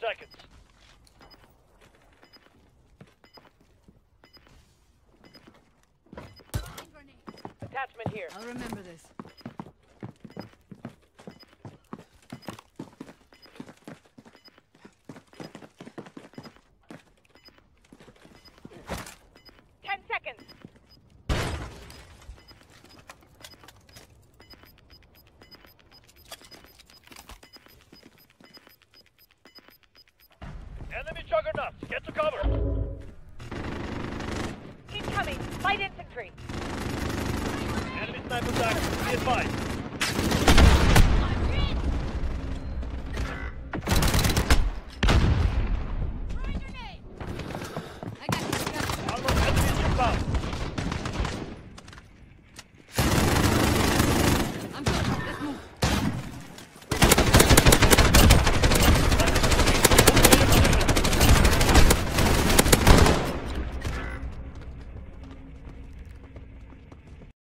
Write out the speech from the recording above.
seconds. Attachment here. I'll remember this. Enemy juggernauts, get to cover! Incoming, Fight infantry! Enemy sniper attack, be advised! Enemy inbound!